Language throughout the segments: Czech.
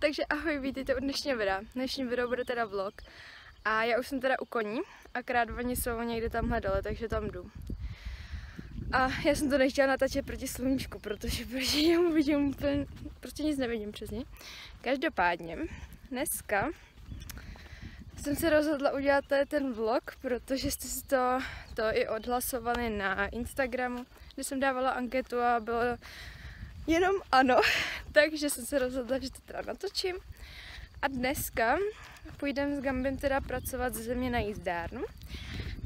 Takže ahoj, vítejte u dnešního videa. Dnešní video bude teda vlog. A já už jsem teda u koní, akorát oni jsou někde tam dole, takže tam jdu. A já jsem to nechtěla natáčet proti sluníčku, protože proti němu vidím úplně, prostě nic nevidím přes ně. Každopádně, dneska jsem se rozhodla udělat ten vlog, protože jste si to, to i odhlasovali na Instagramu, kde jsem dávala anketu a bylo jenom ano, takže jsem se rozhodla, že to teda natočím. A dneska půjdeme s Gambim teda pracovat ze země na jízdárnu.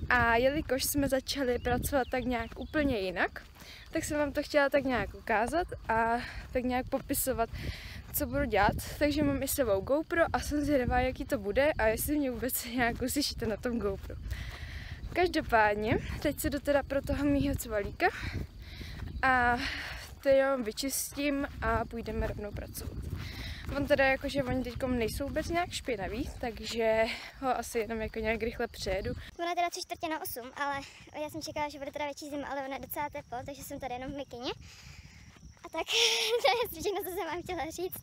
A jelikož jsme začali pracovat tak nějak úplně jinak, tak jsem vám to chtěla tak nějak ukázat a tak nějak popisovat, co budu dělat. Takže mám i sebou GoPro a jsem zvědavá, jaký to bude a jestli mě vůbec nějak uslyšíte na tom GoPro. Každopádně, teď se jdu teda pro toho mýho cvalíka a to jenom vyčistím a půjdeme rovnou pracovat. On teda jakože oni teď nejsou vůbec nějak špinaví, takže ho asi jenom jako nějak rychle přejedu. Ono je teda tři čtvrtě na 8, ale já jsem čekala, že bude teda větší zima, ale ono je docela teplo, takže jsem tady jenom v mikině. A tak, to je všechno, co jsem vám chtěla říct,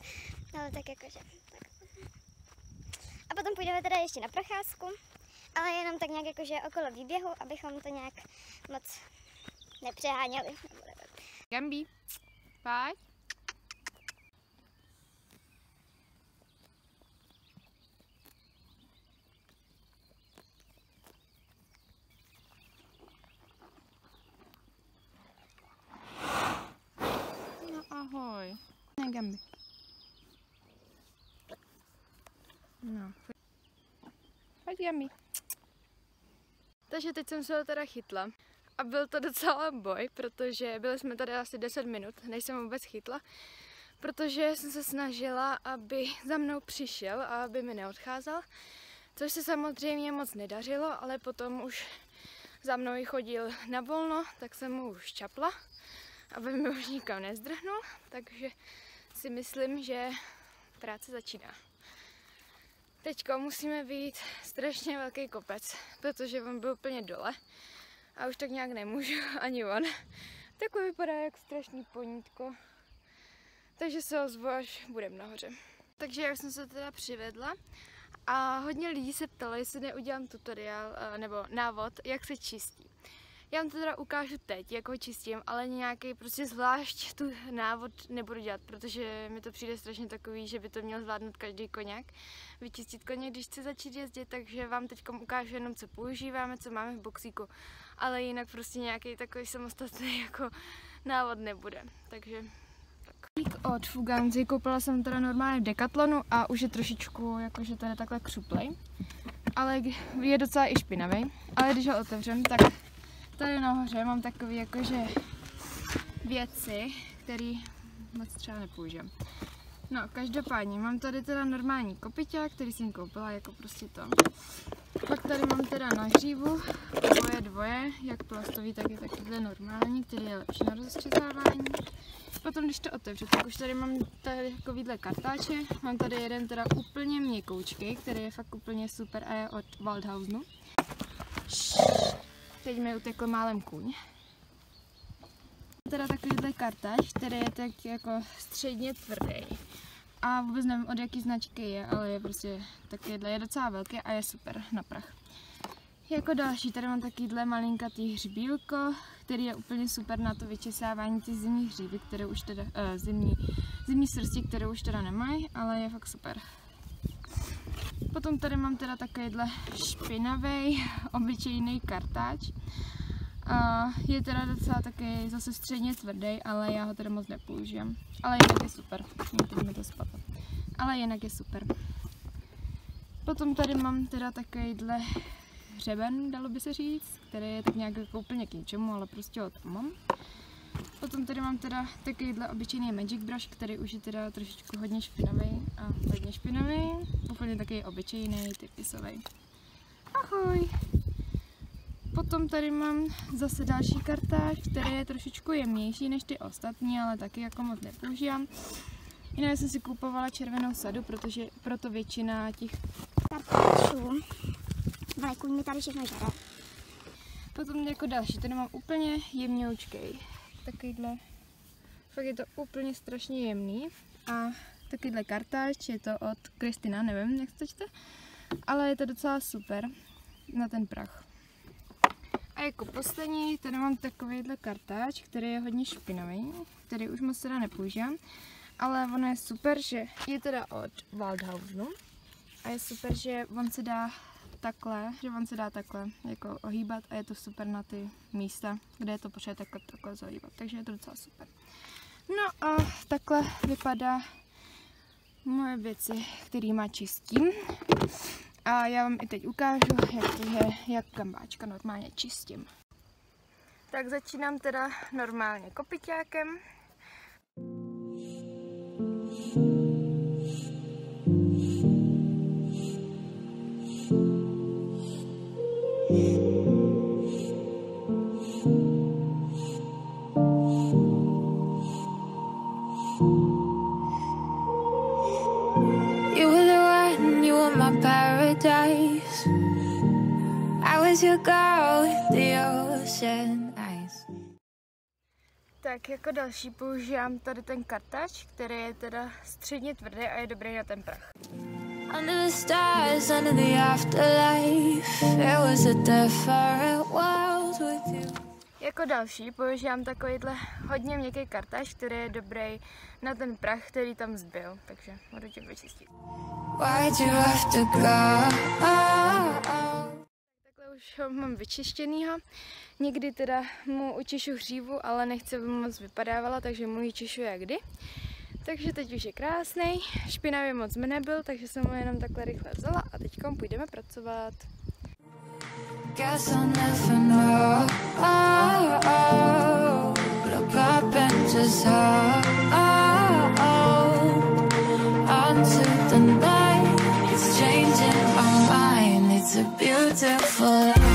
ale tak jakože, tak. A potom půjdeme teda ještě na procházku, ale jenom tak nějak jakože okolo výběhu, abychom to nějak moc nepřeháněli. Gambi, pojď. No ahoj. Ne, Gambi. No, pojď. Gambi. Takže teď jsem se ho teda chytla. A byl to docela boj, protože byli jsme tady asi 10 minut, než jsem vůbec chytla, protože jsem se snažila, aby za mnou přišel a aby mi neodcházel, což se samozřejmě moc nedařilo, ale potom už za mnou i chodil na volno, tak jsem mu už čapla, aby mi už nikam nezdrhnul, takže si myslím, že práce začíná. Teďko musíme vyjít strašně velký kopec, protože on byl úplně dole a už tak nějak nemůžu, ani on. Takhle vypadá jak strašný ponítko. Takže se ozvu, až budem nahoře. Takže já jsem se teda přivedla a hodně lidí se ptalo, jestli neudělám tutoriál nebo návod, jak se čistí. Já vám to teda ukážu teď, jak ho čistím, ale nějaký prostě zvlášť tu návod nebudu dělat, protože mi to přijde strašně takový, že by to měl zvládnout každý koněk. Vyčistit koně, když chce začít jezdit, takže vám teď ukážu jenom, co používáme, co máme v boxíku. Ale jinak prostě nějaký takový samostatný jako návod nebude. Takže tak. Od Fuganzi koupila jsem teda normálně v Decathlonu a už je trošičku jakože tady takhle křuplej. Ale je docela i špinavý. Ale když ho otevřem, tak tady nahoře mám takové jakože věci, které moc třeba nepoužijem. No, každopádně mám tady teda normální kopiťák, který jsem koupila jako prostě to. Pak tady mám teda nahřívu, dvoje dvoje, jak plastový, tak i takovýhle normální, který je lepší na rozčesávání. Potom, když to otevřu, tak už tady mám tady takovýhle kartáče. Mám tady jeden teda úplně měkoučký, který je fakt úplně super a je od Waldhausenu. Teď mi utekl málem kůň. Teda takovýhle kartáč, který je tak jako středně tvrdý. A vůbec nevím od jaký značky je, ale je prostě takovýhle, je docela velký a je super na prach. Jako další tady mám takovýhle malinkatý hřbílko, který je úplně super na to vyčesávání ty zimní hříby, které už teda, uh, zimní, zimní srsti, které už teda nemají, ale je fakt super. Potom tady mám teda takovýhle špinavý, obyčejný kartáč. A je teda docela taky zase středně tvrdý, ale já ho teda moc nepoužijem. Ale jinak je super. Mi to spadlo. Ale jinak je super. Potom tady mám teda takovýhle hřeben, dalo by se říct, který je tak nějak jako úplně k ničemu, ale prostě ho tam mám. Potom tady mám teda takovýhle obyčejný Magic Brush, který už je teda trošičku hodně špinavý a hodně špinavý. Úplně takový obyčejný, typisový. Ahoj! Potom tady mám zase další kartáč, který je trošičku jemnější než ty ostatní, ale taky jako moc nepoužívám. Jinak jsem si kupovala červenou sadu, protože proto většina těch kartáčů vlekuň mi tady všechno žere. Potom jako další, tady mám úplně jemňoučkej. Takovýhle, fakt je to úplně strašně jemný a takovýhle kartáč, je to od Kristina, nevím, jak to čte, ale je to docela super na ten prach. A jako poslední tady mám takovýhle kartáč, který je hodně špinavý, který už moc teda nepoužívám, ale ono je super, že je teda od Waldhausenu a je super, že on se dá takhle, že on se dá takhle jako ohýbat a je to super na ty místa, kde je to potřeba takhle, takhle zohýbat, takže je to docela super. No a takhle vypadá moje věci, má čistím. A já vám i teď ukážu, jak to je, jak gambáčka normálně čistím. Tak začínám teda normálně kopiťákem. Tak jako další používám tady ten kartač, který je teda středně tvrdý a je dobrý na ten prach. Under the stars, under the afterlife, it was a different world with you. Jako další používám takovýhle hodně měkký kartač, který je dobrý na ten prach, který tam zbyl, takže budu tím vyčistit. Why'd you have to go? Oh, oh už ho mám vyčištěnýho. Někdy teda mu učišu hřívu, ale nechci, aby moc vypadávala, takže mu ji čišu jak kdy. Takže teď už je krásný, špinavý moc mi nebyl, takže jsem ho jenom takhle rychle vzala a teď půjdeme pracovat. Guess I'll. Oh, oh, oh, beautiful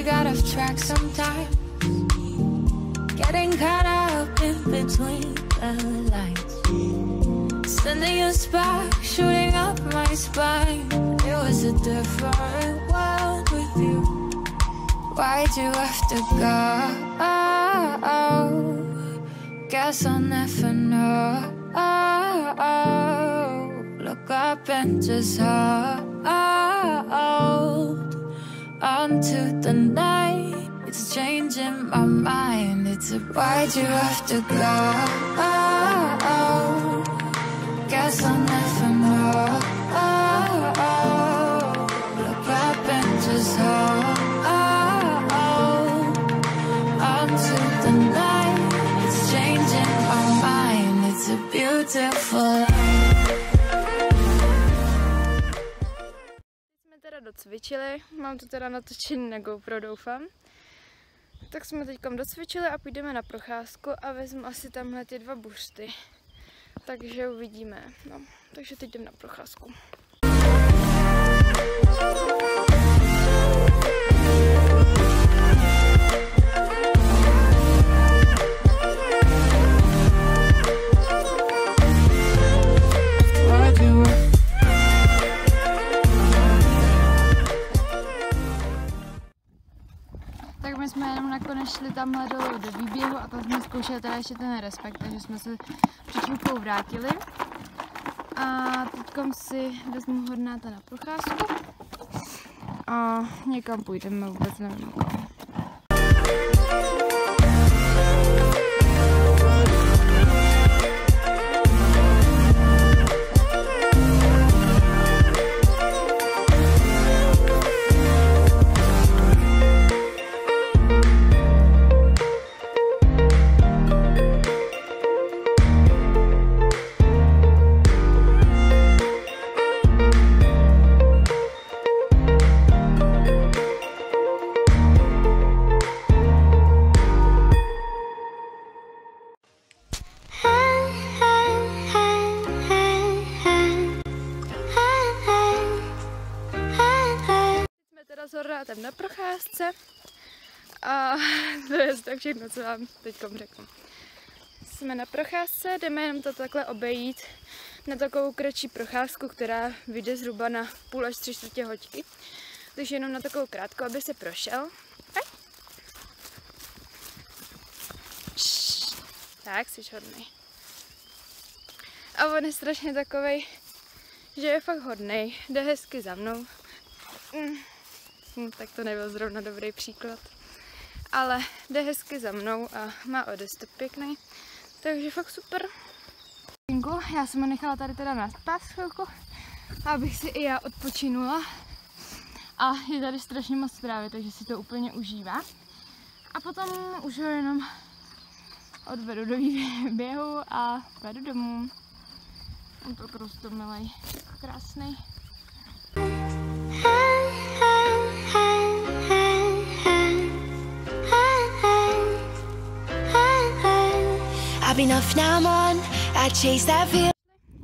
we got off track sometimes. Getting caught up in between the lines. Sending a spark, shooting up my spine. It was a different world with you. Why'd you have to go? Guess I'll never know. Look up and just hold onto the night. It's changing my mind. It's a why'd you have to go? Guess I'll never know. Look up and just hold. Onto the night. It's changing my mind. It's a beautiful docvičili. Mám to teda natočený na GoPro, doufám. Tak jsme teď docvičili a půjdeme na procházku a vezmu asi tamhle ty dva buřty. Takže uvidíme. No, takže teď jdem na procházku. Šli tamhle dolů do výběhu a tam jsme zkoušeli teda ještě ten respekt, takže jsme se před chvilkou vrátili. A teď si vezmu hodnáta na procházku a někam půjdeme, vůbec nevím kam. To je tak všechno, co vám teď řeknu. Jsme na procházce, jdeme jenom to takhle obejít na takovou kratší procházku, která vyjde zhruba na půl až tři čtvrtě hoďky. Takže jenom na takovou krátkou, aby se prošel. Tak, jsi hodný. A on je strašně takovej, že je fakt hodný, jde hezky za mnou. Mm. Hm, tak to nebyl zrovna dobrý příklad. Ale jde hezky za mnou a má odeztup pěkný. Takže fakt super. Já jsem ho nechala tady teda na spát chvilku, abych si i já odpočinula. A je tady strašně moc právě, takže si to úplně užívá. A potom už ho jenom odvedu do běhu a vedu domů. On to prostě milej, krásný.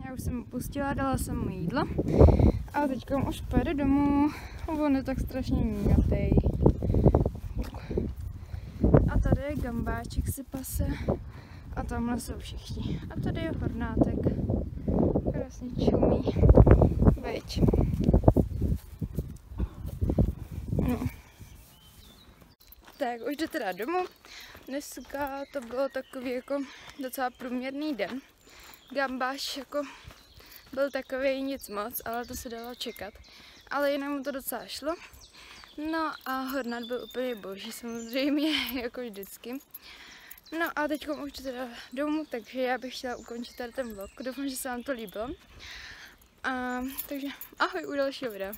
Já už jsem pustila, dala jsem mu jídlo a teďka už pojede domů. On je tak strašně mínatej. A tady je gambáček si pase a tamhle jsou všichni. A tady je hornátek. Krásně čumí. Veď. No. Tak, už jde teda domů. Dneska to bylo takový jako docela průměrný den. Gambáš jako byl takový nic moc, ale to se dalo čekat. Ale jinak mu to docela šlo. No a Hornat byl úplně boží samozřejmě, jako vždycky. No a teď už teda domů, takže já bych chtěla ukončit tady ten vlog. Doufám, že se vám to líbilo. A, takže ahoj u dalšího videa.